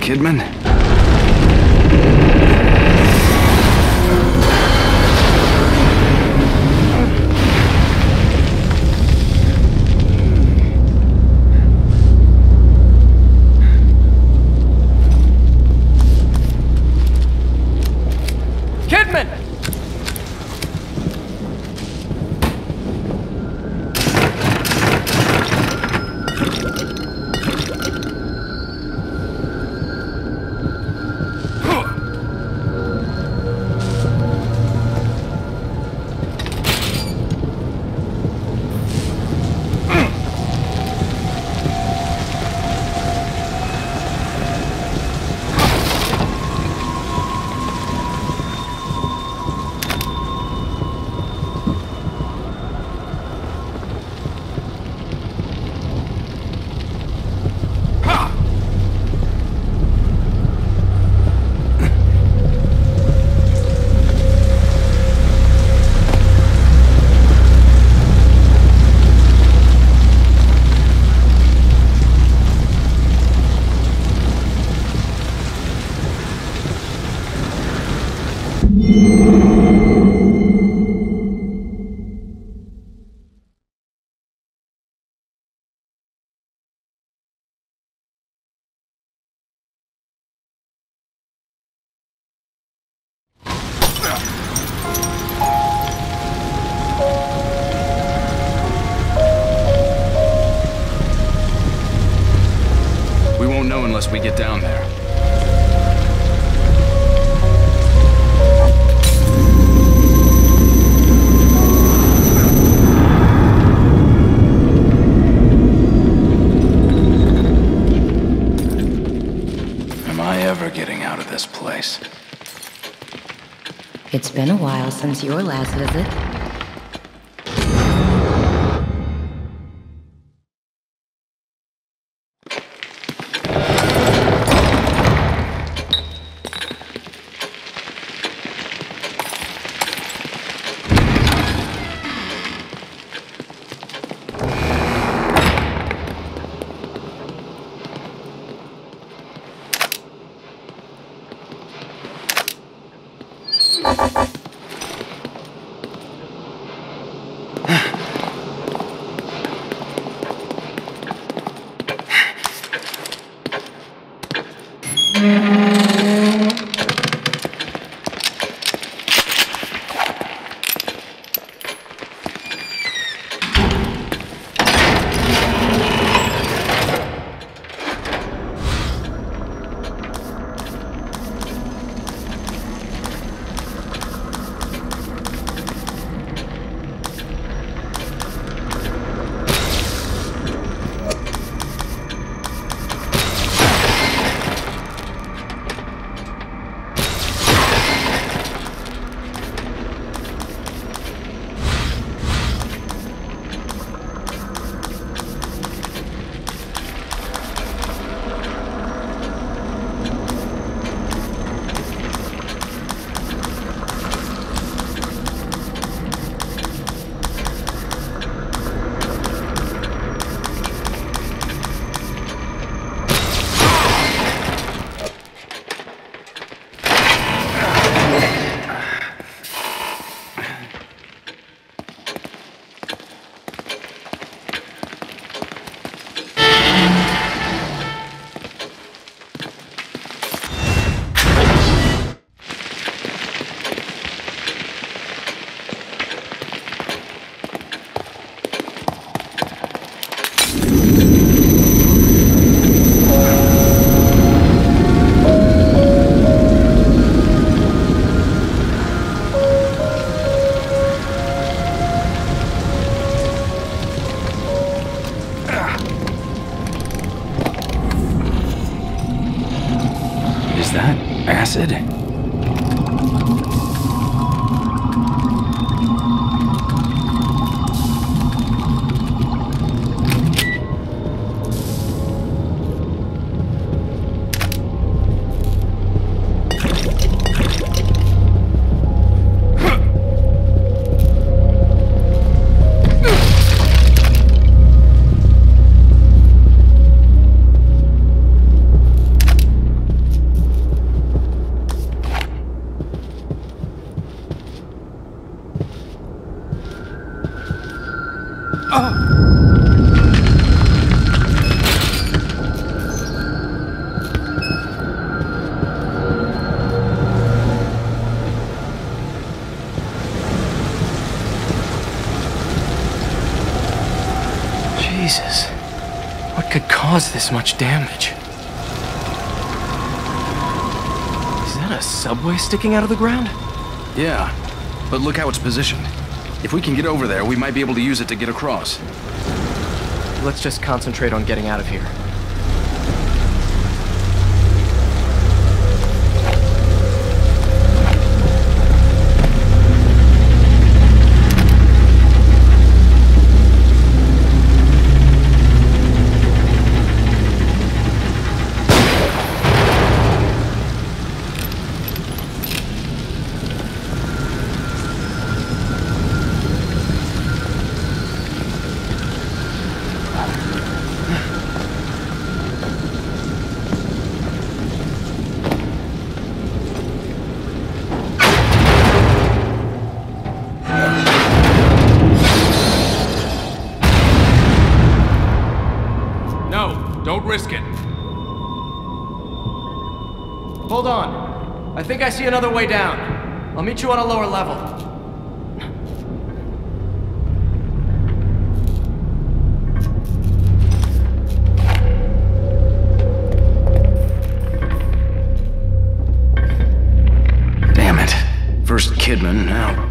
Kidman? Get down there. Am I ever getting out of this place? It's been a while since your last visit. That acid? Jesus. What could cause this much damage? Is that a subway sticking out of the ground? Yeah, but look how it's positioned. If we can get over there, we might be able to use it to get across. Let's just concentrate on getting out of here. Another way down. I'll meet you on a lower level. Damn it. First Kidman, now.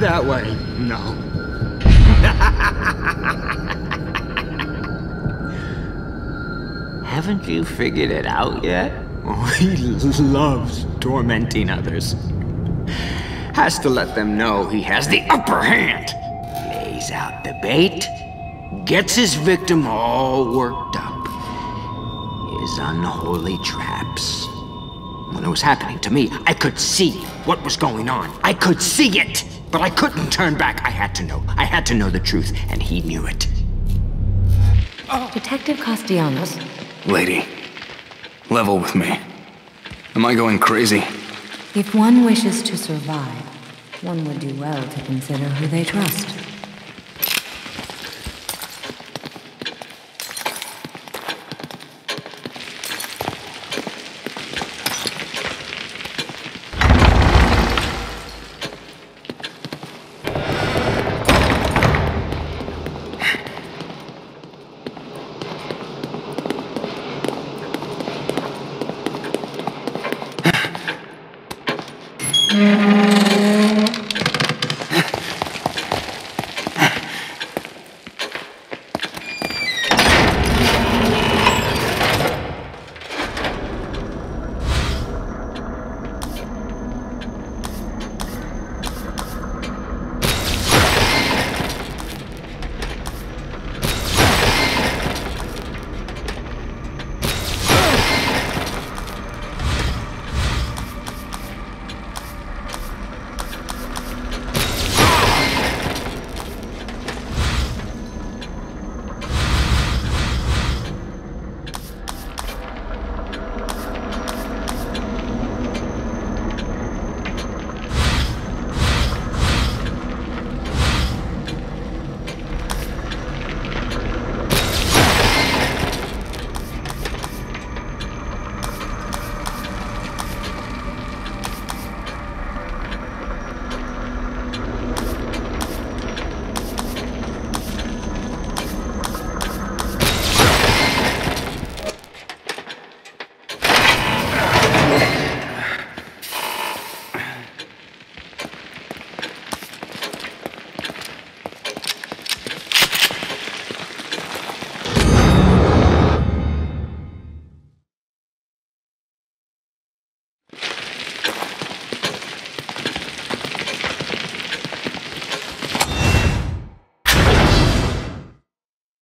That way, no. Haven't you figured it out yet? Oh, he loves tormenting others. Has to let them know he has the upper hand. Lays out the bait, gets his victim all worked up. His unholy traps. When it was happening to me, I could see what was going on. I could see it! But I couldn't turn back. I had to know. I had to know the truth, and he knew it. Detective Castellanos, Lady, level with me. Am I going crazy? if one wishes to survive, one would do well to consider who they trust.